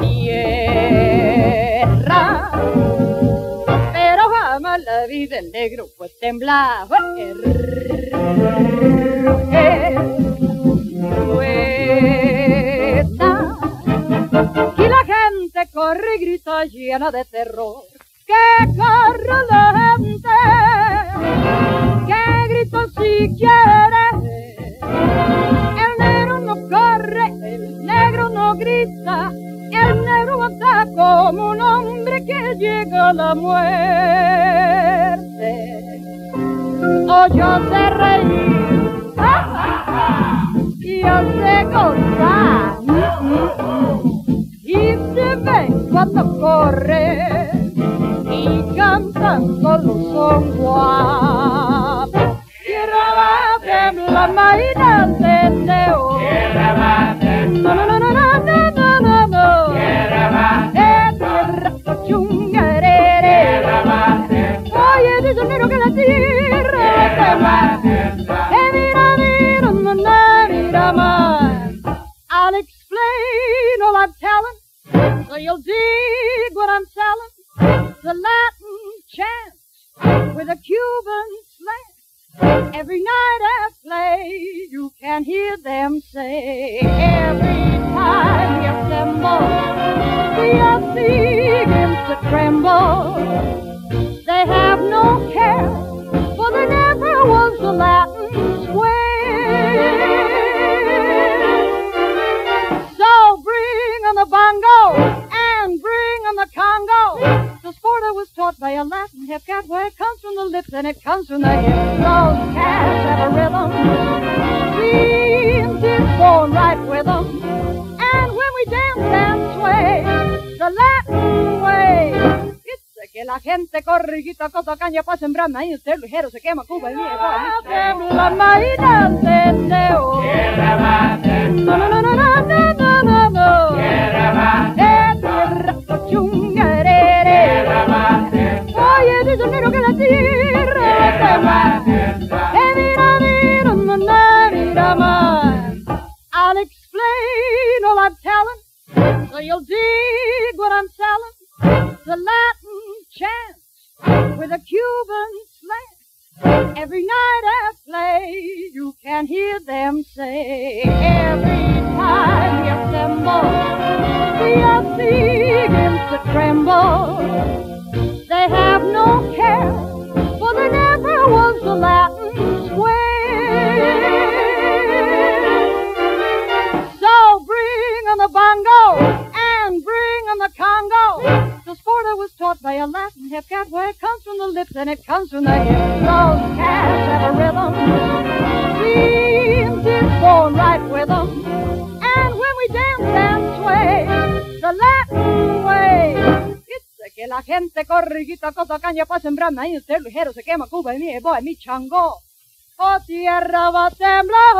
tierra. Pero jamás la vida el negro pues temblaba. Y la gente corre y grita llena de terror. ¡Que corre la gente! ¡Que grito si quiere! El negro no corre, grita, el negro anda como un hombre que llega a la muerte. O yo sé reír, y sé gozar, y se ve cuando corre, y cantando los son guapos. Tierra va a temblar, maíz teo. I'll explain all I'm telling, so you'll dig what I'm selling. The Latin chant with a Cuban slant. Every night I play, you can hear them say. Every time you the begins to tremble. Taught by a Latin hip cat where it comes from the lips and it comes from the hips. Those cats have a rhythm. Seems it's born right with them. And when we dance and sway, the Latin way. Dice que la gente corre y quita cosa caña para sembrar maíz, usted ligero se quema Cuba y nieva. La maíz teo. Man. I'll explain all I'm telling, so you'll dig what I'm selling. The Latin chant with a Cuban slant. Every night I play, you can hear them taught by a Latin hip cat where it comes from the lips and it comes from the hips. Those cats have a rhythm. Seems it's born right with them. And when we dance and sway, the Latin way. Dice que la gente quita cosa caña para sembrar maíz, usted ligero se quema Cuba y mi boy, mi chango. Oh, tierra va a temblar.